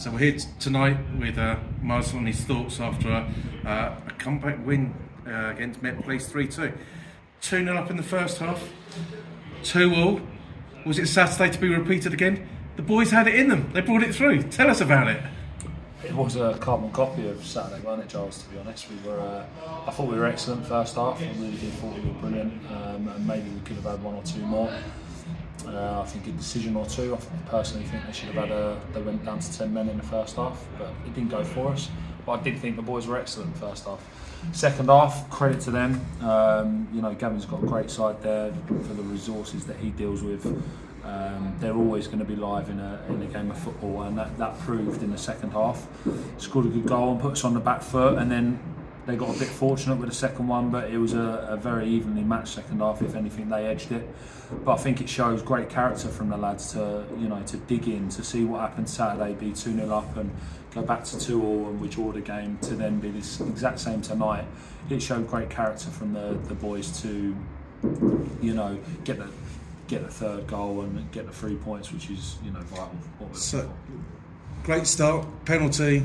So we're here t- tonight with uh, Miles on his thoughts after a, uh, a comeback win uh, against Met Police 3 2. 2 0 up in the first half, 2 all. Was it Saturday to be repeated again? The boys had it in them, they brought it through. Tell us about it. It was a carbon copy of Saturday, wasn't it, Charles? To be honest, we were. Uh, I thought we were excellent first half. I really did thought we were brilliant, um, and maybe we could have had one or two more. Uh, I think a decision or two. I personally think they should have had a. They went down to ten men in the first half, but it didn't go for us. But I did think the boys were excellent first half. Second half, credit to them. Um, you know, Gavin's got a great side there for the resources that he deals with. Um, they're always going to be live in a, in a game of football, and that, that proved in the second half. Scored a good goal and put us on the back foot, and then they got a bit fortunate with the second one, but it was a, a very evenly matched second half. If anything, they edged it. But I think it shows great character from the lads to you know to dig in to see what happened Saturday, be two 0 up and go back to two all and withdraw the game to then be this exact same tonight. It showed great character from the, the boys to you know get the get the third goal and get the three points, which is you know vital. What So, for. great start, penalty,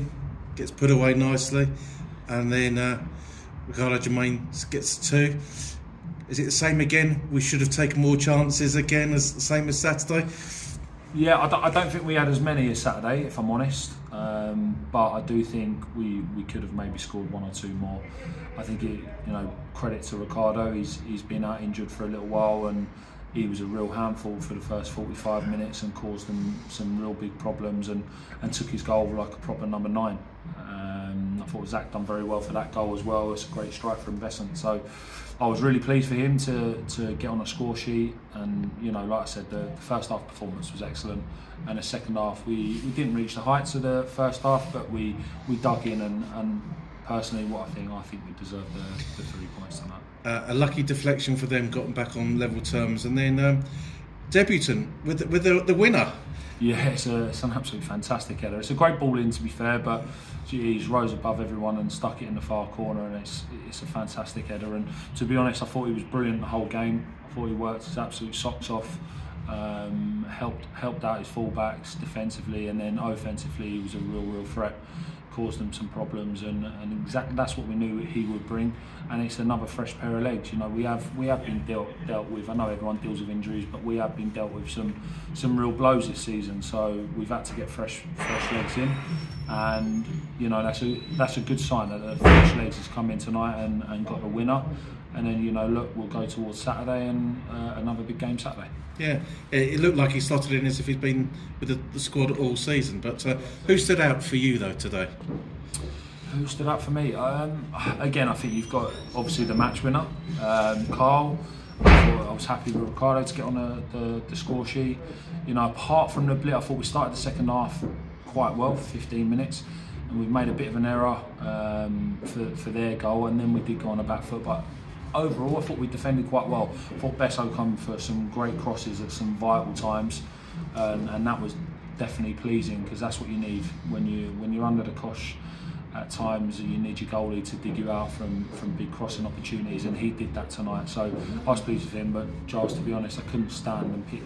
gets put away nicely, and then uh, Ricardo Germain gets two. Is it the same again? We should have taken more chances again, as the same as Saturday. Yeah, I don't, I don't think we had as many as Saturday, if I'm honest. Um, but I do think we, we could have maybe scored one or two more. I think it, you know, credit to Ricardo. He's he's been out injured for a little while, and he was a real handful for the first 45 minutes and caused them some real big problems, and, and took his goal like a proper number nine. Um, thought Zach done very well for that goal as well. It's a great strike from Vesant. So I was really pleased for him to, to get on a score sheet. And, you know, like I said, the, the first half performance was excellent. And the second half, we, we didn't reach the heights of the first half, but we, we dug in. And, and personally, what I think, I think we deserved the, the three points tonight. Uh, a lucky deflection for them, got them back on level terms, and then um, debutant with the, with the, the winner. Yeah, it's, a, it's an absolutely fantastic header. It's a great ball in, to be fair, but he's rose above everyone and stuck it in the far corner, and it's it's a fantastic header. And to be honest, I thought he was brilliant the whole game. I thought he worked his absolute socks off. Um, helped helped out his fullbacks defensively, and then offensively he was a real real threat. Caused them some problems, and, and exactly that's what we knew he would bring. And it's another fresh pair of legs. You know, we have we have been dealt dealt with. I know everyone deals with injuries, but we have been dealt with some some real blows this season. So we've had to get fresh fresh legs in, and you know that's a that's a good sign that the fresh legs has come in tonight and, and got the winner. And then you know, look, we'll go towards Saturday and uh, another big game Saturday. Yeah, it, it looked like he slotted in as if he'd been with the, the squad all season. But uh, who stood out for you though today? Who stood out for me? Um, again, I think you've got obviously the match winner, um, Carl. I, I was happy with Ricardo to get on the, the, the score sheet. You know, apart from the blitz, I thought we started the second half quite well, for 15 minutes, and we've made a bit of an error um, for, for their goal, and then we did go on a back foot. But overall, I thought we defended quite well. I thought Besso come for some great crosses at some vital times, and, and that was definitely pleasing because that's what you need when you when you're under the cosh at times you need your goalie to dig you out from, from big crossing opportunities and he did that tonight so I was pleased with him but Giles to be honest I couldn't stand and pick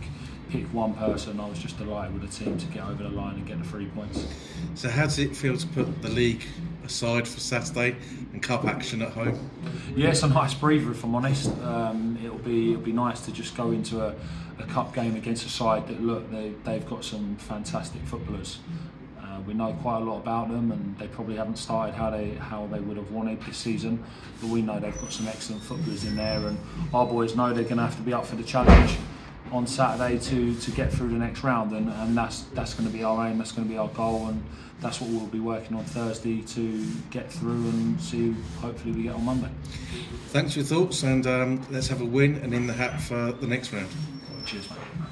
pick one person I was just delighted with the team to get over the line and get the three points So how does it feel to put the league aside for Saturday and cup action at home? yeah it's a nice breather if I'm honest um, it'll be it'll be nice to just go into a, a cup game against a side that look they, they've got some fantastic footballers uh, we know quite a lot about them, and they probably haven't started how they how they would have wanted this season. But we know they've got some excellent footballers in there, and our boys know they're going to have to be up for the challenge on Saturday to to get through the next round, and, and that's that's going to be our aim. That's going to be our goal, and that's what we'll be working on Thursday to get through and see. Hopefully, we get on Monday. Thanks for your thoughts, and um, let's have a win and in the hat for the next round. Cheers, mate.